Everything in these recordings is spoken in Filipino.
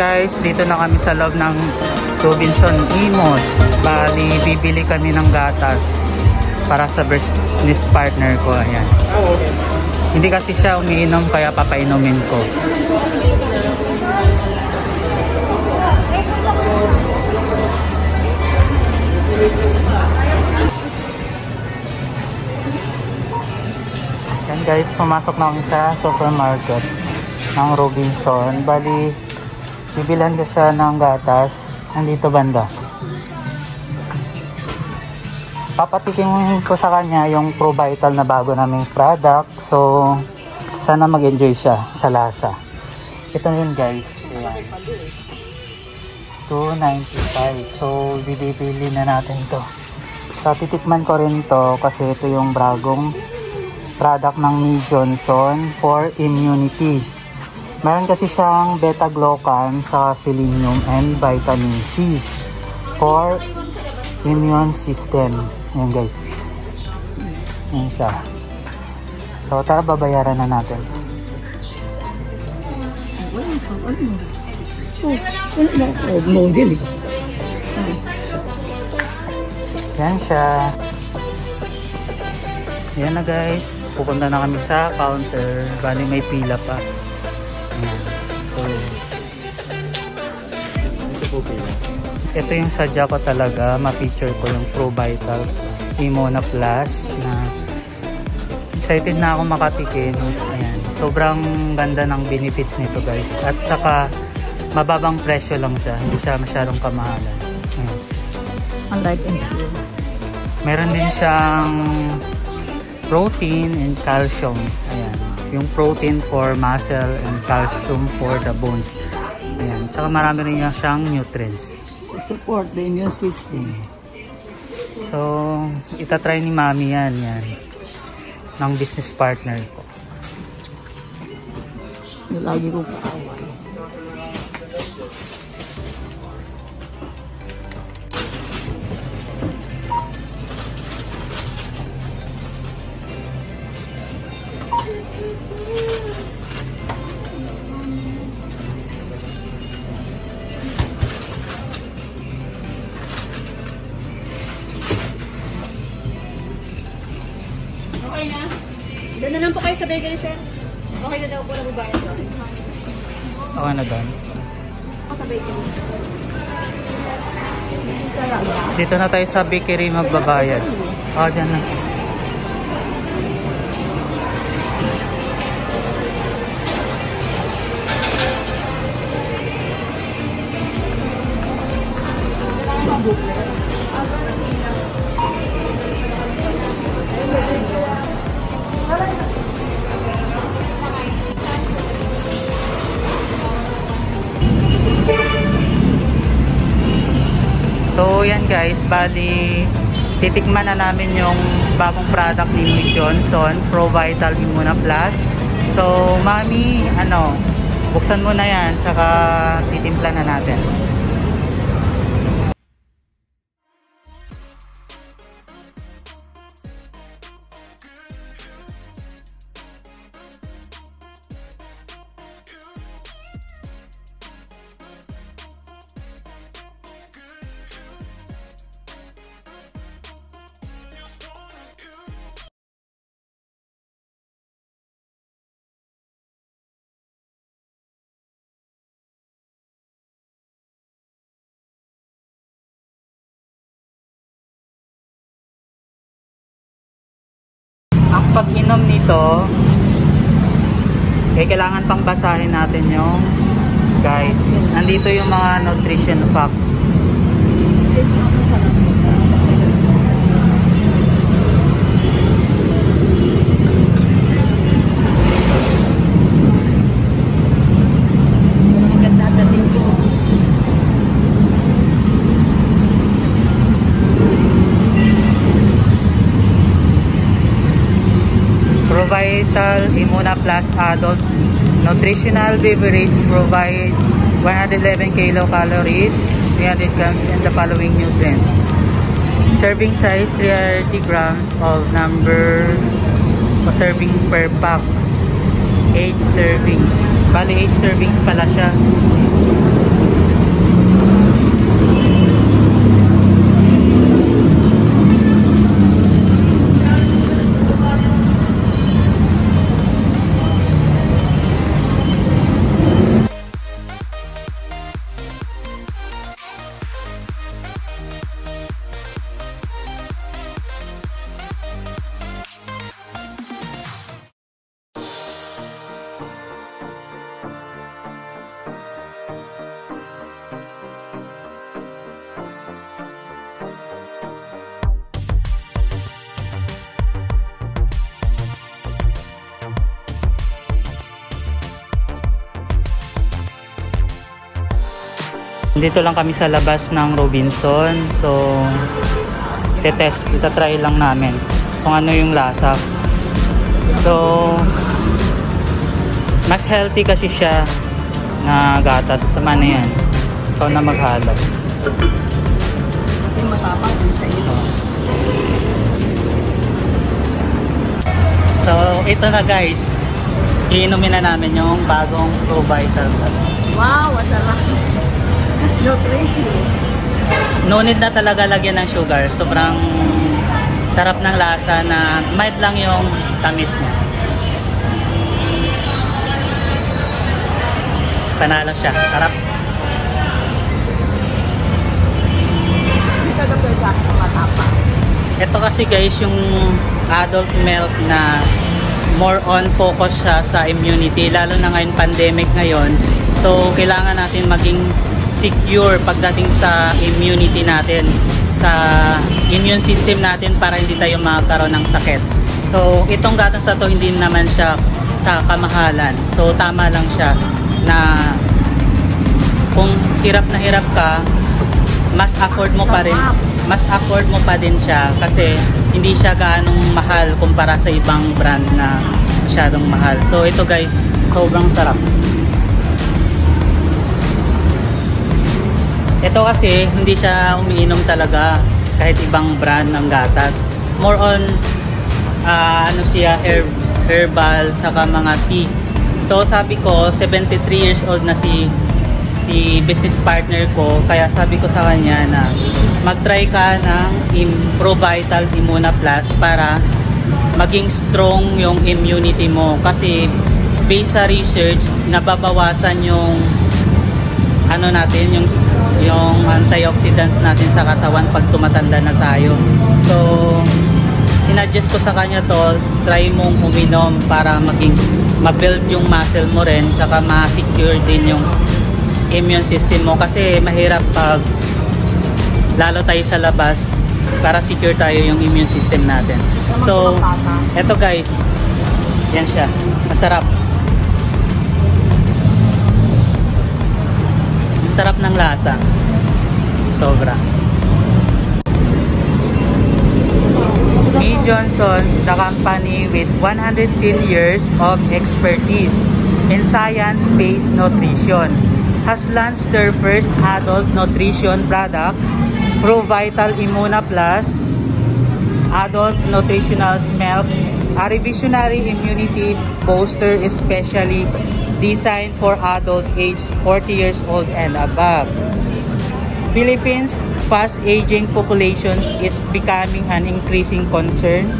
guys, dito na kami sa loob ng Robinson Imos. Bali, bibili kami ng gatas para sa business partner ko. Ayan. Hindi kasi siya umiinom kaya papainumin ko. Yan guys, pumasok na kami sa supermarket ng Robinson. Bali, bibilan ko siya ng gatas. Nandito banda. Papatikin ko sa kanya yung Pro Vital na bago naming product. So, sana mag-enjoy siya sa lasa. Ito yun guys. Ayan. 295. So, bibili na natin to. So, titikman ko rin to kasi ito yung bagong product ng Johnson for immunity. Meron kasi siyang beta-glucan sa selenium and vitamin C for immune system. Ayan guys. Ayan siya. So tara babayaran na natin. Oh, model eh. Yan siya. Yan na guys. Pupunta na kami sa counter. Bali may pila pa. Pila. ito yung sadya ko talaga. Ma-feature ko yung Pro Vital Imona Plus na excited na ako makatikin. Ayan. Sobrang ganda ng benefits nito guys. At saka mababang presyo lang siya. Hindi siya masyadong kamahalan. Ayan. Unlike in Meron din siyang protein and calcium. Ayan. Yung protein for muscle and calcium for the bones. Ayan. Tsaka marami rin yung siyang nutrients. support the immune system. So, itatry ni mami yan. Yan. Ng business partner ko. Lagi ko lang po kayo sa bakery, sir. Okay na daw po na bubayan doon. Okay na doon. Ako sa bakery. Dito na tayo sa bakery magbabayad. Oh, dyan na. So yan guys, bali titikman na namin yung bagong product ni Johnson, Pro Vital Immuna Plus. So mami, ano, buksan mo na yan, tsaka titimpla na natin. Ang pag-inom nito, eh, kailangan pang basahin natin yung guides. Nandito yung mga nutrition fact. Ganda dating ko. Provital Immuna Plus Adult Nutritional Beverage provides 111 kilocalories, 300 grams, and the following nutrients. Serving size 330 grams of number o serving per pack. 8 servings. Bali 8 servings pala siya. Dito lang kami sa labas ng Robinson. So, test, itatry lang namin kung ano yung lasa. So, mas healthy kasi siya na gatas. Tama na yan. Ikaw na maghalap. Yung matapang din sa iyo. So, ito na guys. Iinumin na namin yung bagong Pro Vital. Wow, what a No trace No need na talaga lagyan ng sugar. Sobrang sarap ng lasa na mild lang yung tamis niya. Panalo siya. Sarap. Ito kasi guys yung adult milk na more on focus siya sa immunity lalo na ngayon pandemic ngayon. So kailangan natin maging secure pagdating sa immunity natin sa immune system natin para hindi tayo makakaroon ng sakit. So itong gatas na to hindi naman siya sa kamahalan. So tama lang siya na kung hirap na hirap ka, mas afford mo pa rin mas afford mo pa din siya kasi hindi siya gaanong mahal kumpara sa ibang brand na masyadong mahal. So ito guys, sobrang sarap. Ito kasi hindi siya umiinom talaga kahit ibang brand ng gatas. More on ah, ano siya herb, herbal tsaka mga tea. So sabi ko 73 years old na si si business partner ko kaya sabi ko sa kanya na mag-try ka ng Pro Vital Immuna Plus para maging strong yung immunity mo kasi based sa research nababawasan yung ano natin yung yung antioxidants natin sa katawan pag tumatanda na tayo. So sinadjust ko sa kanya to try mong uminom para maging ma-build yung muscle mo rin tsaka ma-secure din yung immune system mo. Kasi mahirap pag lalo tayo sa labas para secure tayo yung immune system natin. So eto guys yan siya. Masarap masarap ng lasa. Sobra. Me Johnson's the company with 110 years of expertise in science-based nutrition has launched their first adult nutrition product, Pro Vital Immuna Plus Adult Nutritional Milk, a revisionary immunity booster especially designed for adult age 40 years old and above. Philippines' fast-aging populations is becoming an increasing concern,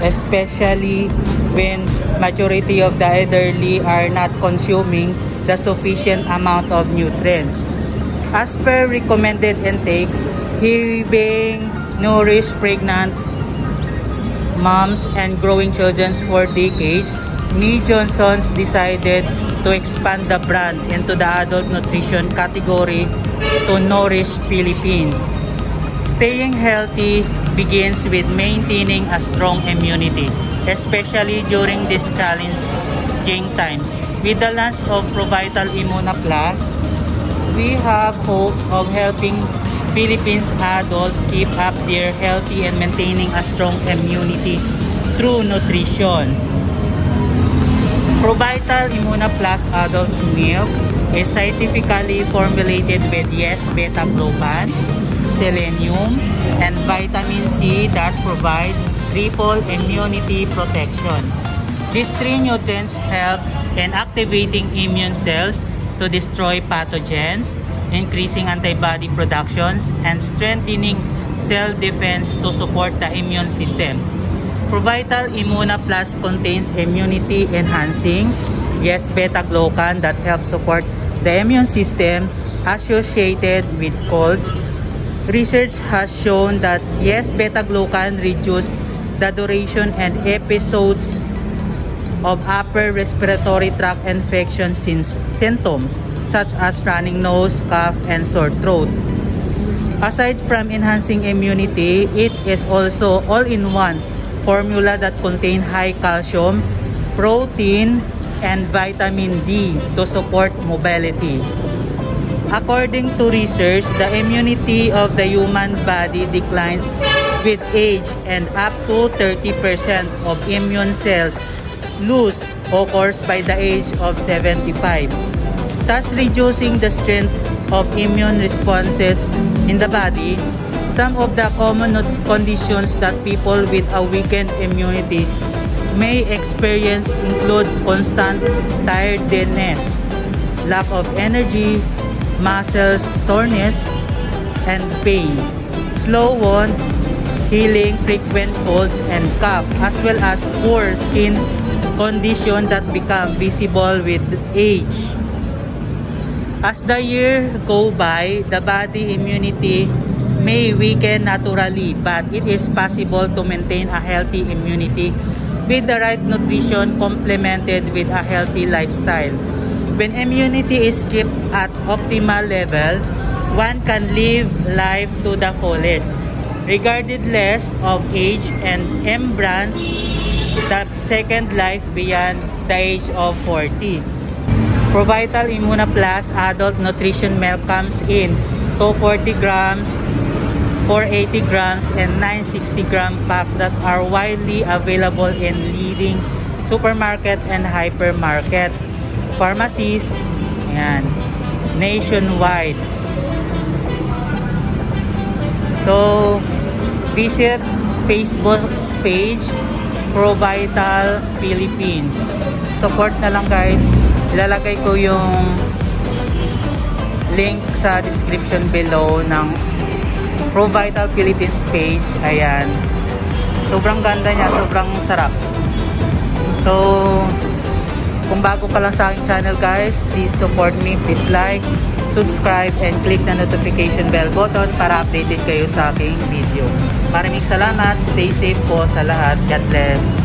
especially when majority of the elderly are not consuming the sufficient amount of nutrients. As per recommended intake, he being nourished pregnant moms and growing children for decades, Me Johnson's decided to expand the brand into the adult nutrition category to nourish Philippines. Staying healthy begins with maintaining a strong immunity, especially during these challenging times. With the launch of Provital Immuna Plus, we have hopes of helping Philippines adults keep up their healthy and maintaining a strong immunity through nutrition. Provital Immuna Plus Adult Milk is scientifically formulated with yes beta-glucan, selenium, and vitamin C that provide triple immunity protection. These three nutrients help in activating immune cells to destroy pathogens, increasing antibody productions, and strengthening cell defense to support the immune system. Provital Immuna Plus contains immunity enhancing yes beta-glucan that helps support the immune system associated with colds. Research has shown that yes beta-glucan reduce the duration and episodes of upper respiratory tract infection symptoms such as running nose, cough, and sore throat. Aside from enhancing immunity, it is also all-in-one formula that contain high calcium, protein, and vitamin D to support mobility. According to research, the immunity of the human body declines with age and up to 30% of immune cells lose occurs by the age of 75, thus reducing the strength of immune responses in the body. Some of the common conditions that people with a weakened immunity may experience include constant tiredness, lack of energy, muscles soreness, and pain, slow wound healing, frequent colds and cough, as well as poor skin condition that become visible with age. As the year go by, the body immunity may weaken naturally, but it is possible to maintain a healthy immunity with the right nutrition complemented with a healthy lifestyle. When immunity is kept at optimal level, one can live life to the fullest, regardless of age and embrace the second life beyond the age of 40. Provital Immuna Plus Adult Nutrition Milk comes in 240 grams, 480 grams, and 960 gram packs that are widely available in leading supermarket and hypermarket pharmacies ayan, nationwide. So, visit Facebook page ProVital Philippines. Support na lang guys. Ilalagay ko yung link sa description below ng ProVital Philippines page. Ayan. Sobrang ganda niya. Sobrang sarap. So, kung bago ka lang sa aking channel guys, please support me. Please like, subscribe, and click the notification bell button para updated kayo sa aking video. Maraming salamat. Stay safe po sa lahat. God bless.